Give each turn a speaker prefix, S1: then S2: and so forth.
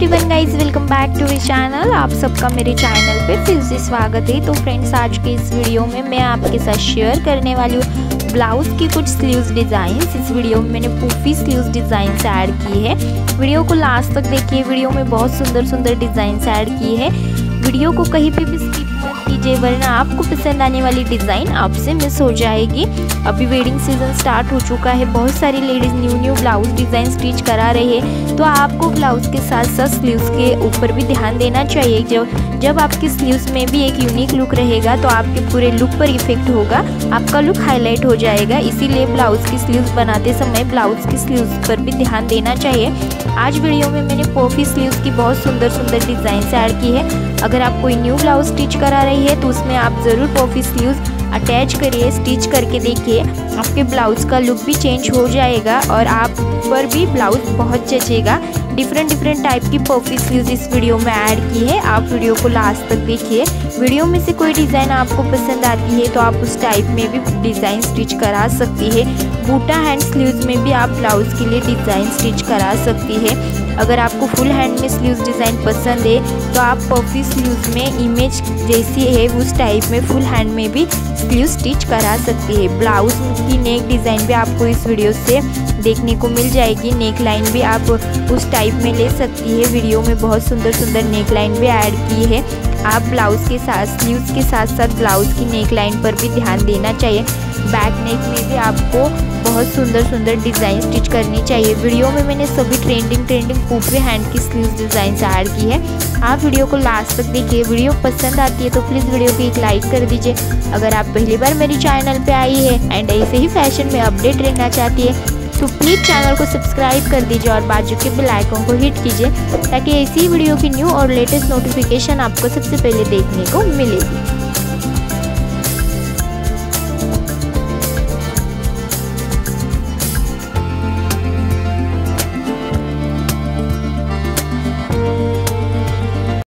S1: Everyone guys welcome back to my channel आप सबका मेरे चैनल पे फिर से स्वागत है। तो फ्रेंड्स आज के इस वीडियो में मैं आपके साथ शेयर करने वाली हूँ ब्लाउज की कुछ स्लीव्स डिज़ाइन इस वीडियो में मैंने पूफी स्लीव्स डिज़ाइन ऐड की है। वीडियो को लास्ट तक देखिए। वीडियो में बहुत सुंदर सुंदर डिज़ाइन ऐड की है। वीडियो को कहीं पर भी स्किप मत कीजिए, वरना आपको पसंद आने वाली डिज़ाइन आपसे मिस हो जाएगी। अभी वेडिंग सीज़न स्टार्ट हो चुका है, बहुत सारी ladies new new blouse design stitch करा रहे हैं। तो आपको ब्लाउज के साथ साथ स्लीव्स के ऊपर भी ध्यान देना चाहिए। जब जब आपके स्लीव्स में भी एक यूनिक लुक रहेगा तो आपके पूरे लुक पर इफ़ेक्ट होगा, आपका लुक हाईलाइट हो जाएगा। इसीलिए ब्लाउज की स्लीव्स बनाते समय ब्लाउज की स्लीव्स पर भी ध्यान देना चाहिए। आज वीडियो में मैंने पोफी स्लीव्स की बहुत सुंदर सुंदर डिज़ाइन ऐड की है। अगर आप कोई न्यू ब्लाउज स्टिच करा रही है तो उसमें आप ज़रूर पॉफी स्लीव्स अटैच करिए स्टिच करके देखिए। आपके ब्लाउज का लुक भी चेंज हो जाएगा और आप पर भी ब्लाउज बहुत जचेगा। डिफरेंट डिफरेंट टाइप की परफी स्लीव्स इस वीडियो में ऐड की है। आप वीडियो को लास्ट तक देखिए। वीडियो में से कोई डिज़ाइन आपको पसंद आती है तो आप उस टाइप में भी डिज़ाइन स्टिच करा सकती है। बूटा हैंड स्लीव्स में भी आप ब्लाउज के लिए डिज़ाइन स्टिच करा सकती है। अगर आपको फुल हैंड में स्लीव डिज़ाइन पसंद है तो आप पफी स्लीव में इमेज जैसी है, उस टाइप में फुल हैंड में भी स्लीव स्टिच करा सकती है। ब्लाउज की नेक डिज़ाइन भी आपको इस वीडियो से देखने को मिल जाएगी। नेक लाइन भी आप उस टाइप में ले सकती है। वीडियो में बहुत सुंदर सुंदर नेक लाइन भी ऐड की है। आप ब्लाउज के साथ स्लीव्स के साथ साथ ब्लाउज की नेक लाइन पर भी ध्यान देना चाहिए। बैक नेक में भी आपको बहुत सुंदर सुंदर डिज़ाइन स्टिच करनी चाहिए। वीडियो में मैंने सभी ट्रेंडिंग ट्रेंडिंग पूरे हैंड की स्लीव्स डिज़ाइन ऐड की है। आप वीडियो को लास्ट तक देखिए। वीडियो पसंद आती है तो प्लीज़ वीडियो को एक लाइक कर दीजिए। अगर आप पहली बार मेरे चैनल पे आई है एंड ऐसे ही फ़ैशन में अपडेट रहना चाहती है तो प्लीज़ चैनल को सब्सक्राइब कर दीजिए और बाजू के बेल आइकन को हिट कीजिए, ताकि ऐसी वीडियो की न्यू और लेटेस्ट नोटिफिकेशन आपको सबसे पहले देखने को मिलेगी।